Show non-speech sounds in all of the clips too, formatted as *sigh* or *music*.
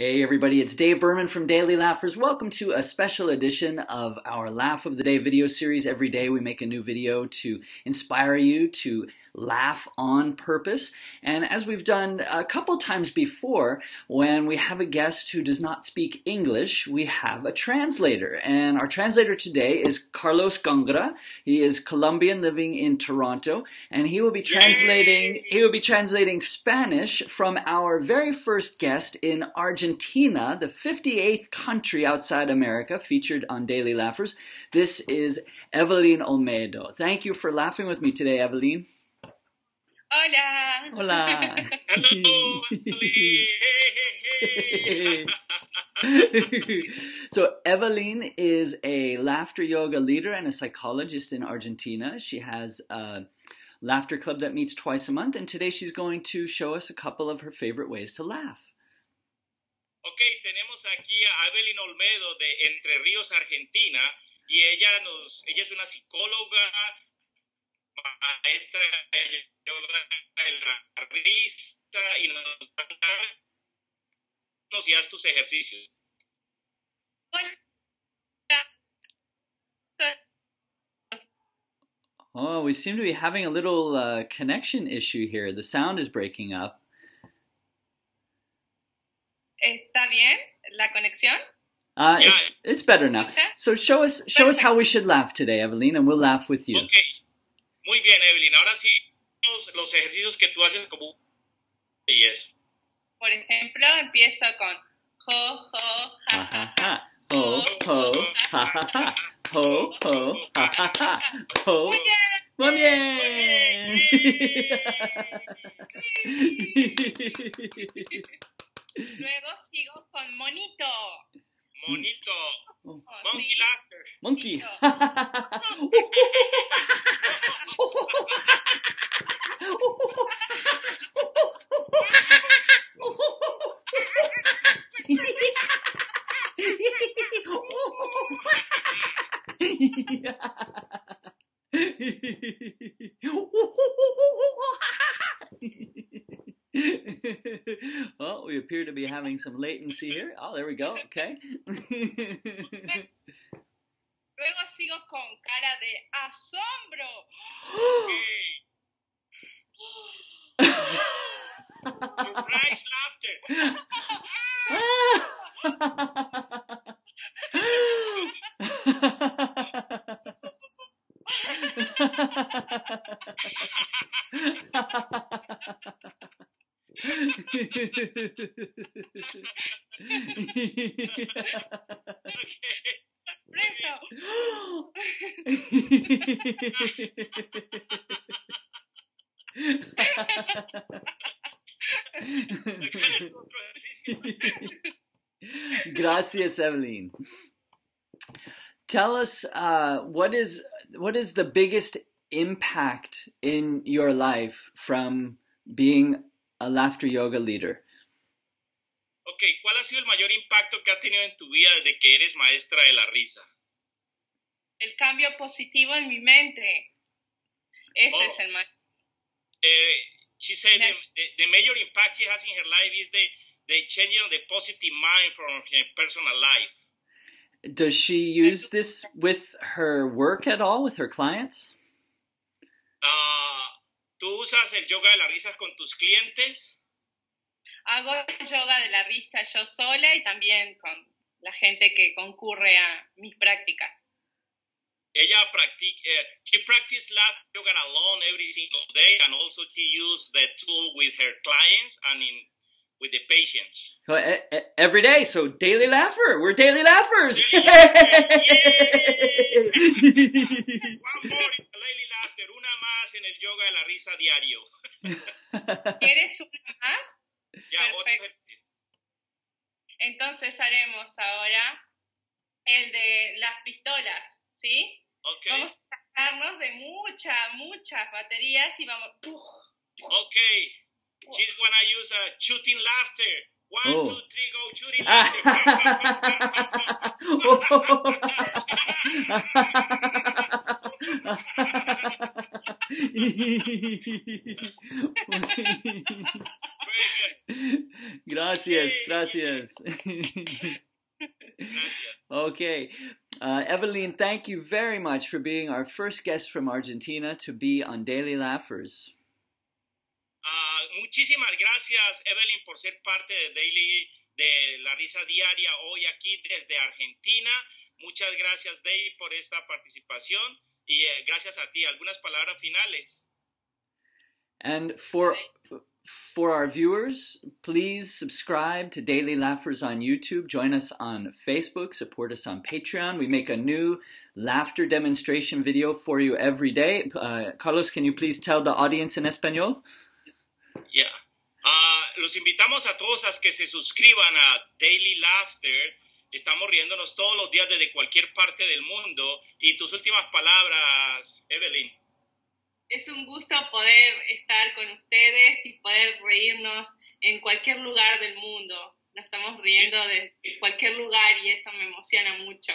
Hey everybody, it's Dave Berman from Daily Laughers. Welcome to a special edition of our Laugh of the Day video series. Every day we make a new video to inspire you to laugh on purpose. And as we've done a couple times before, when we have a guest who does not speak English, we have a translator. And our translator today is Carlos Gongora. He is Colombian living in Toronto, and he will be translating he will be translating Spanish from our very first guest in Argentina. Argentina, the 58th country outside America featured on Daily Laughers. This is Evelyn Olmedo. Thank you for laughing with me today, Evelyn. Hola. Hola. *laughs* Hello. *laughs* so Evelyn is a laughter yoga leader and a psychologist in Argentina. She has a laughter club that meets twice a month, and today she's going to show us a couple of her favorite ways to laugh. Ok, tenemos aquí a Evelyn Olmedo de Entre Ríos, Argentina, y ella nos, ella es una psicóloga, maestra de la risa y nos y haz tus ejercicios. Oh, we seem to be having a little uh, connection issue here. The sound is breaking up. ¿Está bien la conexión? Uh, Yeah. it's it's better now. Okay. So show us show us how we should laugh today, Evelyn, and we'll laugh with you. Ok, muy bien, Evelyn. Ahora sí, los, los ejercicios que tú haces como... Y eso. Por ejemplo, empiezo con jo, ja, Ha ha ha. Ho ho ha ha ha. Ho ho ha ha ha. Ho. Muy bien. Muy bien. *laughs* *laughs* Luego sigo con monito. Monito. Oh, Monkey sí. laughter. Monkey. *laughs* *laughs* well, *laughs* oh, we appear to be having some latency here. Oh, there we go. Okay. *laughs* Luego sigo con cara de asombro. Surprise *laughs* laughter. Gracias, Evelyn. Tell us uh, what is what is the biggest impact in your life from being a laughter yoga leader? Ok, ¿cuál ha sido el mayor impacto que ha tenido en tu vida desde que eres maestra de la risa? El cambio positivo en mi mente. Ese Oh. es el más. Eh, she said the, the, the major impact she has in her life is the, the changing of the positive mind from her personal life. Does she use this with her work at all with her clients? Ah, ¿Tú usas el yoga de la risa con tus clientes? Hago yoga de la risa yo sola y también con la gente que concurre a mis prácticas. Ella practica, eh, she practice laugh yoga alone every single day and also she use the tool with her clients and in with the patients. So, e- Every day, so daily laugher. We're daily laughers. Yeah, One *laughs* more in the daily laughter, una más en el yoga de la risa diario. ¿Quieres una más? Ya, Perfecto. Entonces haremos ahora el de las pistolas, ¿sí? Ok, Vamos a sacarnos de muchas, muchas baterías y vamos... ¡puf! ok. She's gonna use a shooting laughter. One, Oh. two, three, go shooting laughter. *laughs* *laughs* *laughs* *laughs* Gracias. Gracias, *laughs* okay. Uh, Evelyn, thank you very much for being our first guest from Argentina to be on Daily Laughers. Ah, muchísimas gracias, Evelyn, por ser parte de Daily, de la risa diaria hoy aquí desde Argentina. Muchas gracias, Dave, por esta participación y eh, gracias a ti. ¿Algunas palabras finales? And for for our viewers, please subscribe to Daily Laughers on YouTube. Join us on Facebook. Support us on Patreon. We make a new laughter demonstration video for you every day. Uh, Carlos, can you please tell the audience in español? Yeah. Ah, los invitamos a todos a que se suscriban a Daily Laughter. Estamos riéndonos todos los días desde cualquier parte del mundo. Y tus últimas palabras, Evelyn. Es un gusto poder estar con ustedes y poder reírnos en cualquier lugar del mundo. Nos estamos riendo de cualquier lugar y eso me emociona mucho.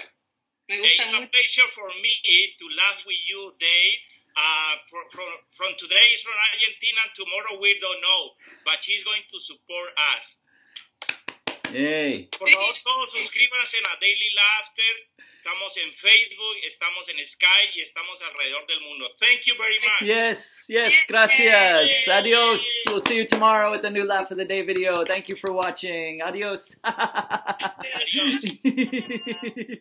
Me gusta It's a mucho. pleasure for me to laugh with you, Dave. Uh, for, from, from today is from Argentina. Tomorrow we don't know, but she's going to support us. Yay. Por favor, todos suscríbanse a Daily Laughter. Estamos en Facebook, estamos en Skype y estamos alrededor del mundo. Thank you very much. Yes, yes, gracias. Adios. We'll see you tomorrow with a new Laugh of the Day video. Thank you for watching. Adios. *laughs* Adios. *laughs*